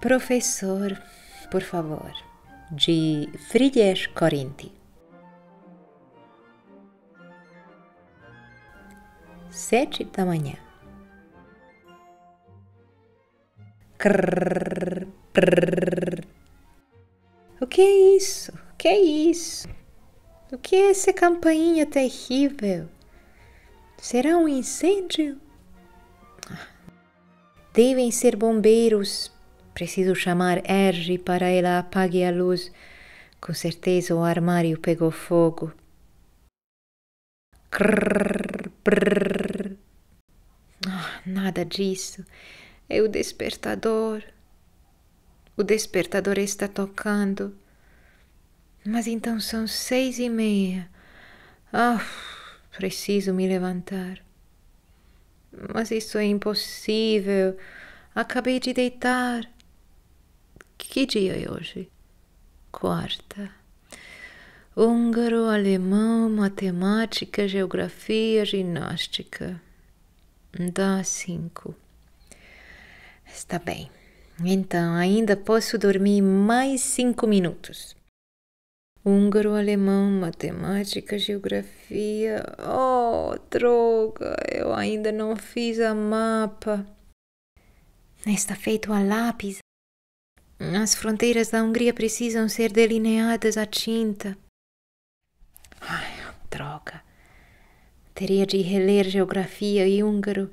Professor, por favor, de Frigyes Corinti. Sete da manhã. Crrr, crrr. O que é isso? O que é isso? O que é essa campainha terrível? Será um incêndio? Devem ser bombeiros Preciso chamar Erge para ela apague a luz. Com certeza o armário pegou fogo. Crrr, brrr. Oh, nada disso. É o despertador. O despertador está tocando. Mas então são seis e meia. Ah, oh, preciso me levantar. Mas isso é impossível. Acabei de deitar. Que dia é hoje? Quarta. Húngaro, alemão, matemática, geografia, ginástica. Dá cinco. Está bem. Então, ainda posso dormir mais cinco minutos. Húngaro, alemão, matemática, geografia. Oh, droga, eu ainda não fiz a mapa. Está feito a lápis. As fronteiras da Hungria precisam ser delineadas a tinta. Ai, droga. Teria de reler geografia e húngaro.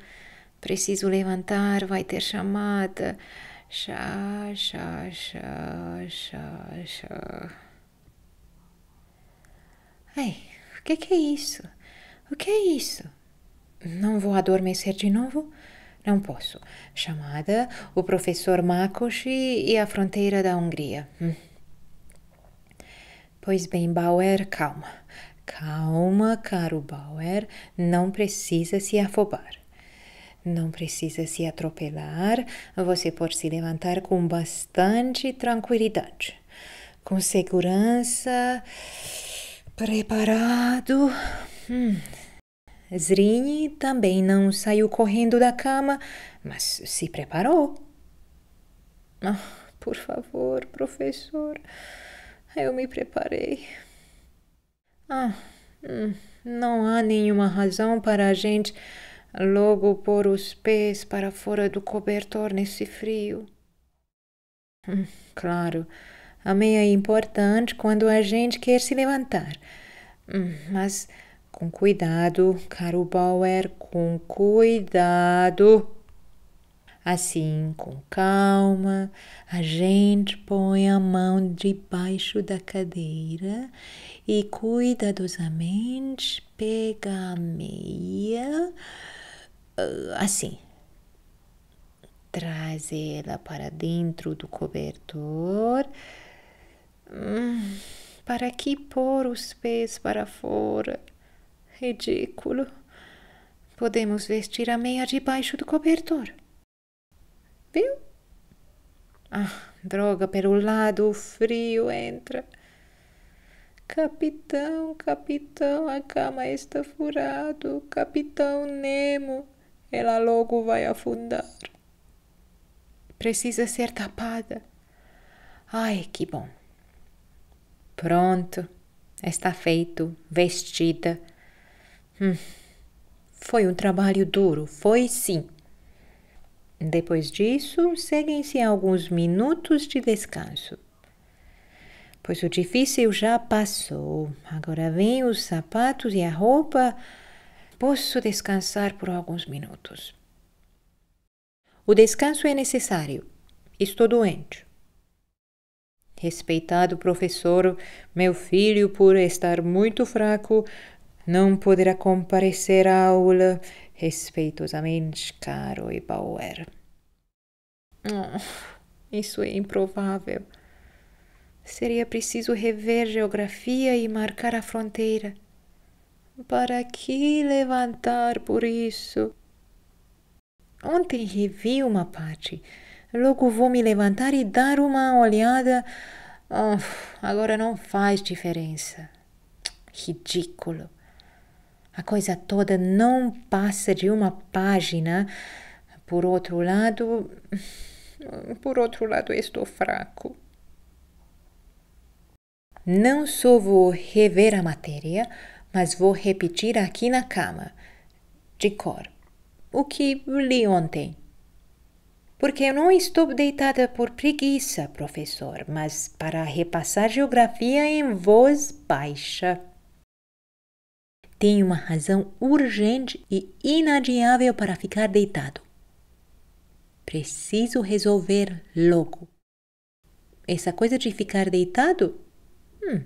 Preciso levantar, vai ter chamada. Chá, chá, chá, chá, chá. Ei, o que, que é isso? O que é isso? Não vou adormecer de novo? Não posso. Chamada o professor Makoshi e a fronteira da Hungria. Hum. Pois bem, Bauer, calma. Calma, caro Bauer, não precisa se afobar. Não precisa se atropelar, você pode se levantar com bastante tranquilidade, com segurança, preparado. Hum. Zrini também não saiu correndo da cama, mas se preparou. Ah, por favor, professor, eu me preparei. Ah, hum, não há nenhuma razão para a gente logo pôr os pés para fora do cobertor nesse frio. Hum, claro, a meia é importante quando a gente quer se levantar, hum, mas com cuidado, caro Bauer, com cuidado. Assim, com calma, a gente põe a mão debaixo da cadeira e cuidadosamente pega a meia assim. Traz ela para dentro do cobertor. Hum, para que pôr os pés para fora? Ridículo. Podemos vestir a meia debaixo do cobertor. Viu? Ah, droga, pelo lado o frio entra. Capitão, capitão, a cama está furado. Capitão Nemo, ela logo vai afundar. Precisa ser tapada. Ai, que bom. Pronto, está feito, vestida. Hum, foi um trabalho duro, foi sim. Depois disso, seguem-se alguns minutos de descanso. Pois o difícil já passou. Agora vem os sapatos e a roupa. Posso descansar por alguns minutos. O descanso é necessário. Estou doente. Respeitado professor, meu filho, por estar muito fraco, não poderá comparecer à aula. Respeitosamente, caro e Bauer. Isso é improvável. Seria preciso rever geografia e marcar a fronteira. Para que levantar por isso? Ontem revi uma parte. Logo vou me levantar e dar uma olhada. Oh, agora não faz diferença. Ridículo. A coisa toda não passa de uma página. Por outro lado, por outro lado, estou fraco. Não só vou rever a matéria, mas vou repetir aqui na cama, de cor, o que li ontem. Porque eu não estou deitada por preguiça, professor, mas para repassar geografia em voz baixa. Tenho uma razão urgente e inadiável para ficar deitado. Preciso resolver logo. Essa coisa de ficar deitado? Hum.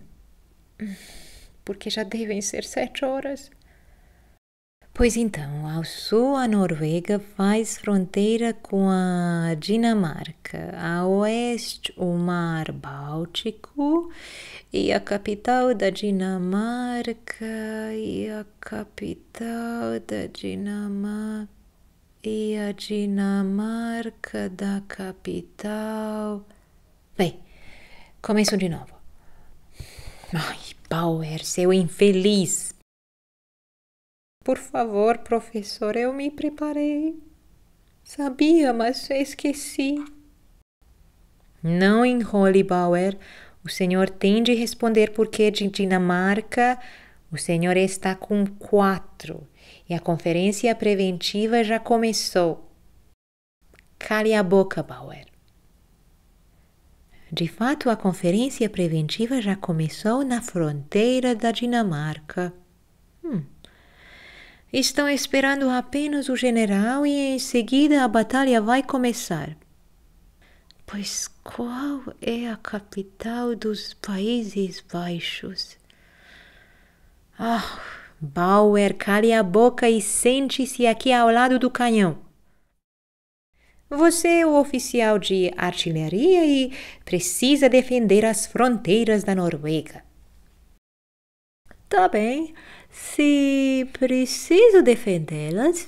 Porque já devem ser sete horas. Pois então, ao sul a Noruega faz fronteira com a Dinamarca, a oeste o Mar Báltico e a capital da Dinamarca e a capital da Dinamarca e a Dinamarca da capital. Bem, começo de novo. Ai, Bauer, seu infeliz, por favor, professor, eu me preparei. Sabia, mas esqueci. Não enrole, Bauer. O senhor tem de responder porque de Dinamarca o senhor está com quatro e a conferência preventiva já começou. Cale a boca, Bauer. De fato, a conferência preventiva já começou na fronteira da Dinamarca. Hum. Estão esperando apenas o general e em seguida a batalha vai começar. Pois qual é a capital dos Países Baixos? Ah, Bauer, cale a boca e sente-se aqui ao lado do canhão. Você é o oficial de artilharia e precisa defender as fronteiras da Noruega. Tá bem, se preciso defendê-las,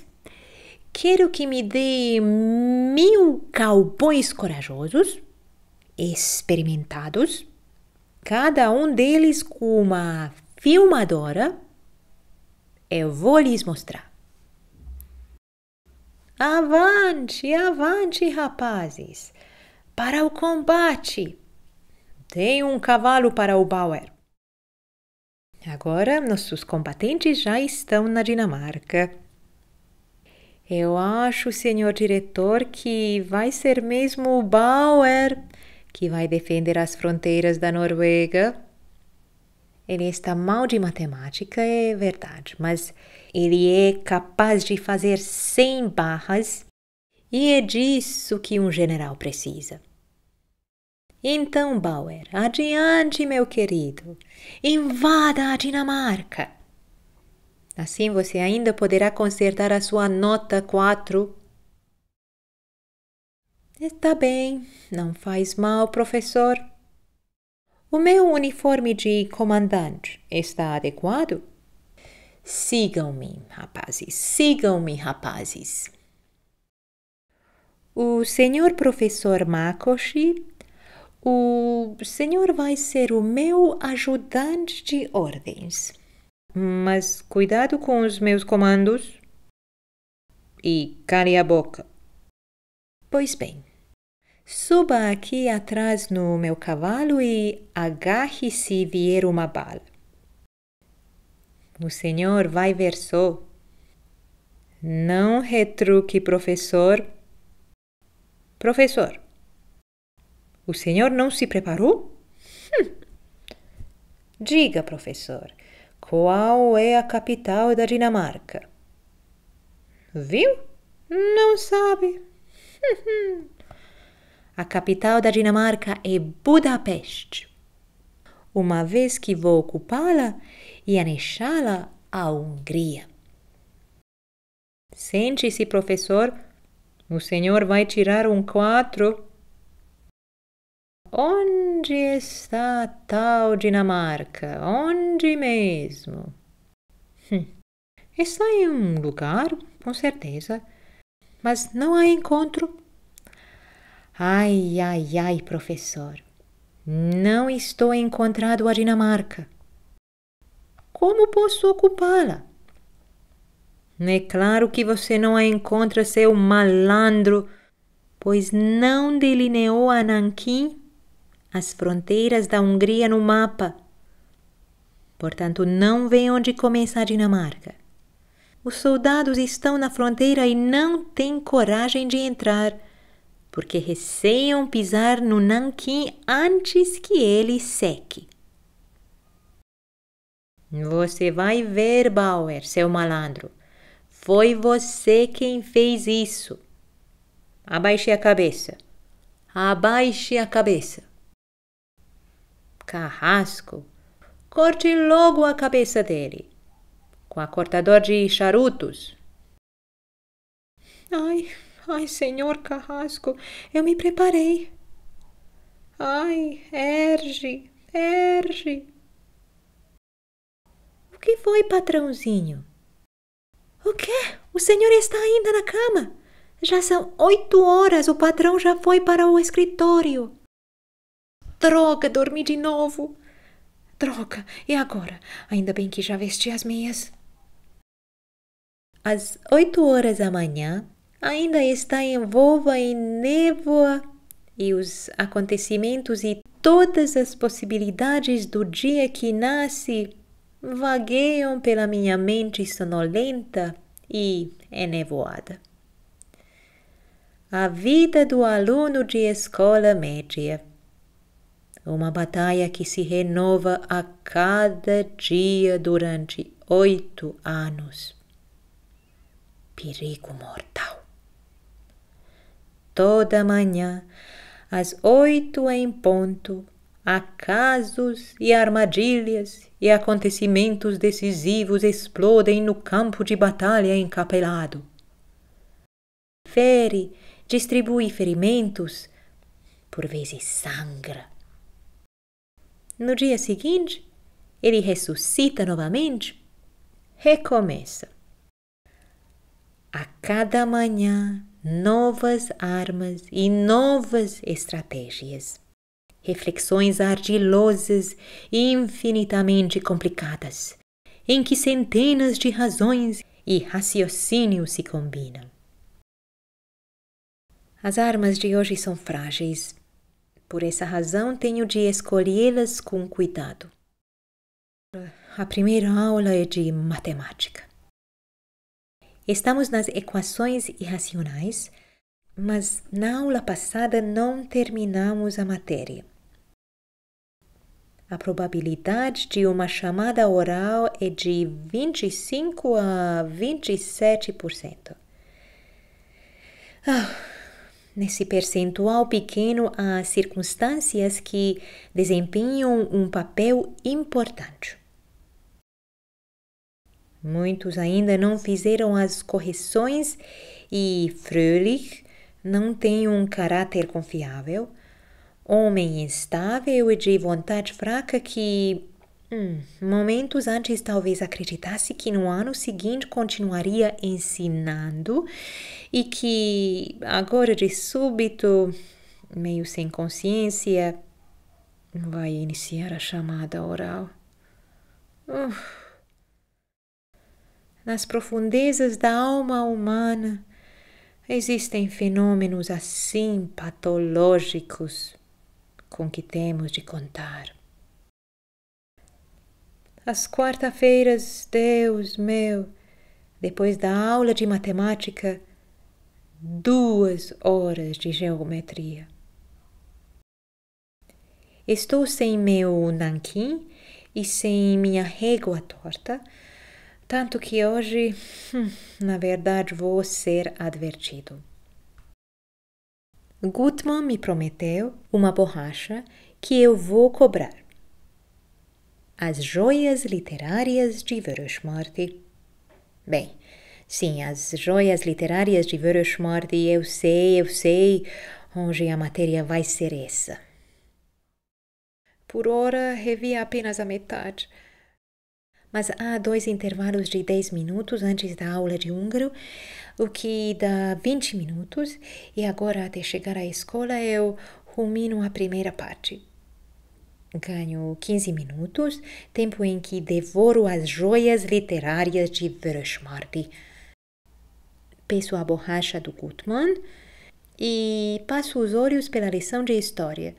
quero que me dê mil cowboys corajosos, experimentados, cada um deles com uma filmadora. Eu vou lhes mostrar. Avante, avante, rapazes! Para o combate! Tem um cavalo para o Bauer. Agora nossos combatentes já estão na Dinamarca. Eu acho, senhor diretor, que vai ser mesmo o Bauer que vai defender as fronteiras da Noruega. Ele está mal de matemática, é verdade, mas ele é capaz de fazer cem barras e é disso que um general precisa. Então, Bauer, adiante, meu querido. Invada a Dinamarca. Assim você ainda poderá consertar a sua nota 4. Está bem, não faz mal, professor. O meu uniforme de comandante está adequado? Sigam-me, rapazes, sigam-me, rapazes. O senhor professor Makoshi o senhor vai ser o meu ajudante de ordens. Mas cuidado com os meus comandos. E cale a boca. Pois bem, suba aqui atrás no meu cavalo e agarre se vier uma bala. O senhor vai ver só. Não retruque, professor. Professor, o senhor não se preparou? Hum. Diga, professor, qual é a capital da Dinamarca? Viu? Não sabe. a capital da Dinamarca é Budapeste. Uma vez que vou ocupá-la e anexá-la à Hungria. Sente-se, professor. O senhor vai tirar um quatro Onde está a tal Dinamarca? Onde mesmo? Hum. Está em um lugar, com certeza, mas não há encontro. Ai, ai, ai, professor. Não estou encontrado a Dinamarca. Como posso ocupá-la? É claro que você não a encontra, seu malandro, pois não delineou a Nanquim as fronteiras da Hungria no mapa. Portanto, não vê onde começa a Dinamarca. Os soldados estão na fronteira e não têm coragem de entrar, porque receiam pisar no Nanquim antes que ele seque. Você vai ver, Bauer, seu malandro. Foi você quem fez isso. Abaixe a cabeça. Abaixe a cabeça. Carrasco, corte logo a cabeça dele com a cortador de charutos. Ai, ai, senhor Carrasco, eu me preparei. Ai, erge, erge. O que foi, patrãozinho? O quê? O senhor está ainda na cama? Já são oito horas, o patrão já foi para o escritório. Droga, dormi de novo. Droga, e agora? Ainda bem que já vesti as meias. Às oito horas da manhã, ainda está envolva em névoa e os acontecimentos e todas as possibilidades do dia que nasce vagueiam pela minha mente sonolenta e enevoada. A vida do aluno de escola média. Uma batalha que se renova a cada dia durante oito anos perigo mortal. Toda manhã, às oito em ponto, acasos e armadilhas e acontecimentos decisivos explodem no campo de batalha encapelado. Fere, distribui ferimentos, por vezes sangra. No dia seguinte, ele ressuscita novamente, recomeça a cada manhã novas armas e novas estratégias. Reflexões ardilosas e infinitamente complicadas, em que centenas de razões e raciocínios se combinam. As armas de hoje são frágeis, por essa razão tenho de escolhê-las com cuidado. A primeira aula é de matemática. Estamos nas equações irracionais, mas na aula passada não terminamos a matéria. A probabilidade de uma chamada oral é de 25 a 27%. Ah, nesse percentual pequeno há circunstâncias que desempenham um papel importante. Muitos ainda não fizeram as correções e Fröhlich não tem um caráter confiável, homem instável e de vontade fraca que, hum, momentos antes talvez acreditasse que no ano seguinte continuaria ensinando e que agora de súbito, meio sem consciência, vai iniciar a chamada oral. Uh nas profundezas da alma humana, existem fenômenos assim patológicos com que temos de contar. Às quarta-feiras, Deus meu, depois da aula de matemática, duas horas de geometria. Estou sem meu nanquim e sem minha régua torta tanto que hoje, hum, na verdade, vou ser advertido. Gutmann me prometeu uma borracha que eu vou cobrar. As joias literárias de Vörösmarty. Bem, sim, as joias literárias de Vörösmarty, eu sei, eu sei, onde a matéria vai ser essa. Por ora, revi apenas a metade mas há dois intervalos de 10 minutos antes da aula de húngaro, o que dá 20 minutos, e agora até chegar à escola eu rumino a primeira parte. Ganho 15 minutos, tempo em que devoro as joias literárias de Vereshmarty. Peço a borracha do Gutmann e passo os olhos pela lição de história.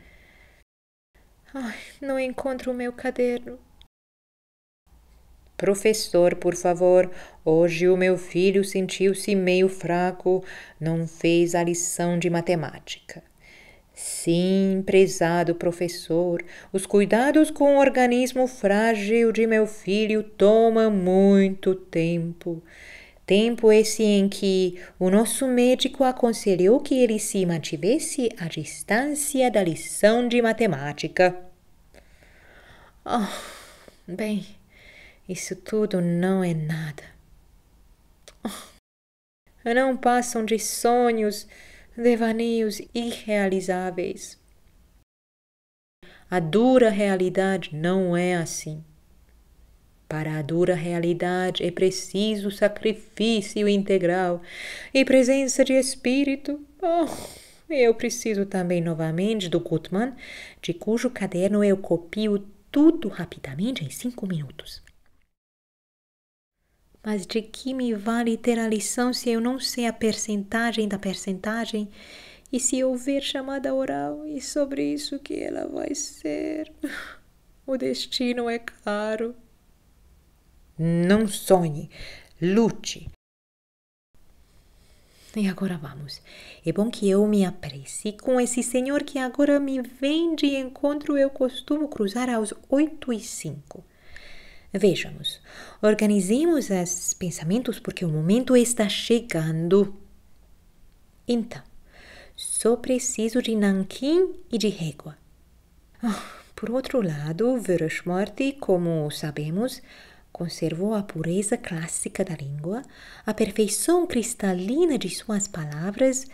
Ai, não encontro o meu caderno. Professor, por favor, hoje o meu filho sentiu-se meio fraco, não fez a lição de matemática. Sim, prezado professor, os cuidados com o organismo frágil de meu filho tomam muito tempo. Tempo esse em que o nosso médico aconselhou que ele se mantivesse à distância da lição de matemática. Oh, bem, isso tudo não é nada. Não passam de sonhos, devaneios irrealizáveis. A dura realidade não é assim. Para a dura realidade é preciso sacrifício integral e presença de espírito. Oh, eu preciso também novamente do Gutmann, de cujo caderno eu copio tudo rapidamente em cinco minutos. Mas de que me vale ter a lição se eu não sei a percentagem da percentagem? E se houver chamada oral, e sobre isso que ela vai ser? O destino é caro. Não sonhe, lute. E agora vamos. É bom que eu me apresse com esse senhor que agora me vem de encontro. Eu costumo cruzar aos oito e cinco. Vejamos, organizemos os pensamentos porque o momento está chegando. Então, só preciso de nanquim e de régua. Oh, por outro lado, Vereshmorty, como sabemos, conservou a pureza clássica da língua, a perfeição cristalina de suas palavras.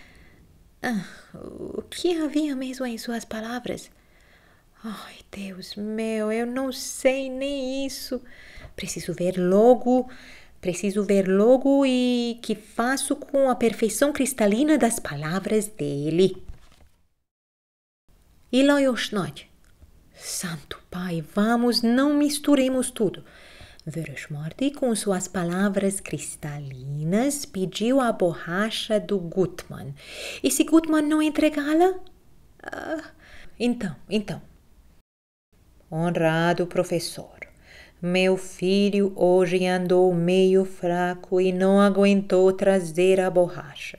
Ah, o que havia mesmo em suas palavras? Ai, Deus meu, eu não sei nem isso. Preciso ver logo, preciso ver logo e que faço com a perfeição cristalina das palavras dele. Iloyoshnod. Santo Pai, vamos, não misturemos tudo. Vereshmorty, com suas palavras cristalinas, pediu a borracha do Gutmann. E se Gutmann não entregá-la? Ah, então, então, Honrado professor, meu filho hoje andou meio fraco e não aguentou trazer a borracha.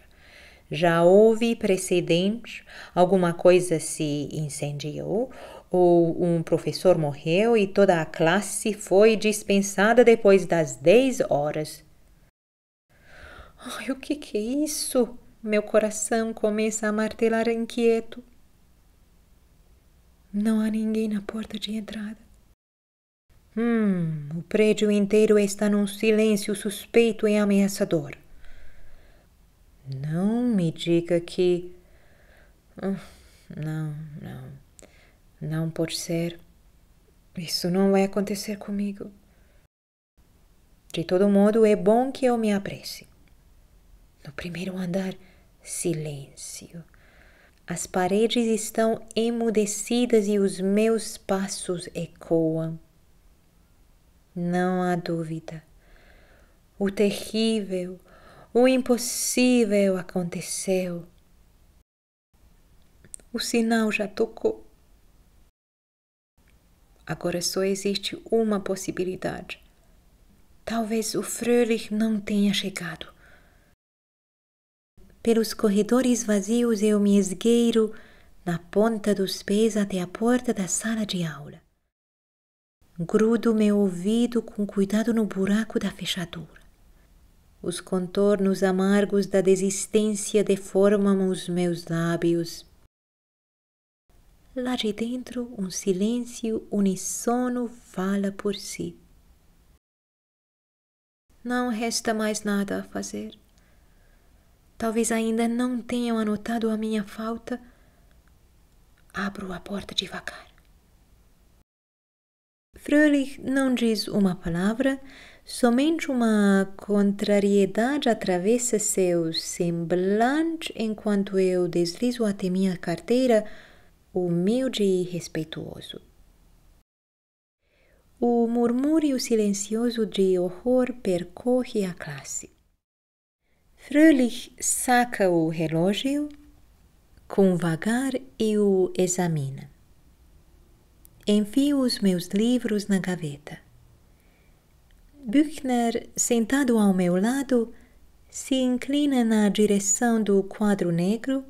Já houve precedente? Alguma coisa se incendiou? Ou um professor morreu e toda a classe foi dispensada depois das dez horas? Ai, o que, que é isso? Meu coração começa a martelar inquieto. Não há ninguém na porta de entrada. Hum, o prédio inteiro está num silêncio suspeito e ameaçador. Não me diga que. Oh, não, não. Não pode ser. Isso não vai acontecer comigo. De todo modo, é bom que eu me apresse. No primeiro andar, silêncio. As paredes estão emudecidas e os meus passos ecoam. Não há dúvida. O terrível, o impossível aconteceu. O sinal já tocou. Agora só existe uma possibilidade. Talvez o Fröhlich não tenha chegado. Pelos corredores vazios eu me esgueiro na ponta dos pés até a porta da sala de aula. Grudo meu ouvido com cuidado no buraco da fechadura. Os contornos amargos da desistência deformam os meus lábios. Lá de dentro, um silêncio unissono fala por si. Não resta mais nada a fazer. Talvez ainda não tenham anotado a minha falta. Abro a porta devagar. Fröhlich não diz uma palavra, somente uma contrariedade atravessa seu semblante enquanto eu deslizo até minha carteira, humilde e respeituoso. o murmúrio silencioso de horror percorre a classe. Fröhlich saca o relógio com vagar e o examina. Enfio os meus livros na gaveta. Büchner, sentado ao meu lado, se inclina na direção do quadro negro.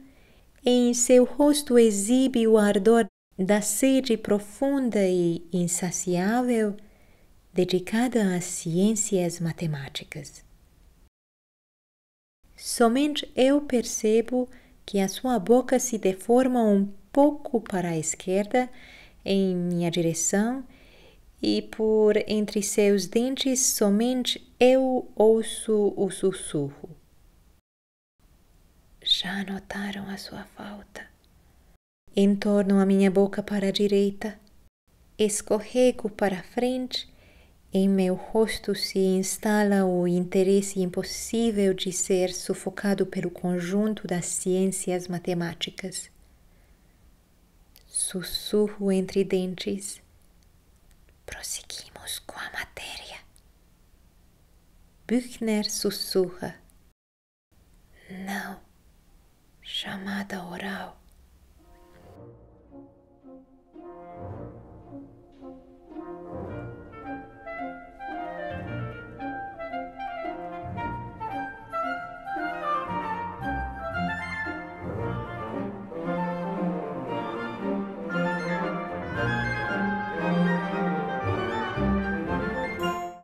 Em seu rosto exibe o ardor da sede profunda e insaciável dedicada às ciências matemáticas. Somente eu percebo que a sua boca se deforma um pouco para a esquerda em minha direção e por entre seus dentes somente eu ouço o sussurro. Já notaram a sua falta? Entorno a minha boca para a direita, escorrego para a frente, em meu rosto se instala o interesse impossível de ser sufocado pelo conjunto das ciências matemáticas. Sussurro entre dentes. Prosseguimos com a matéria. Büchner sussurra. Não, chamada oral.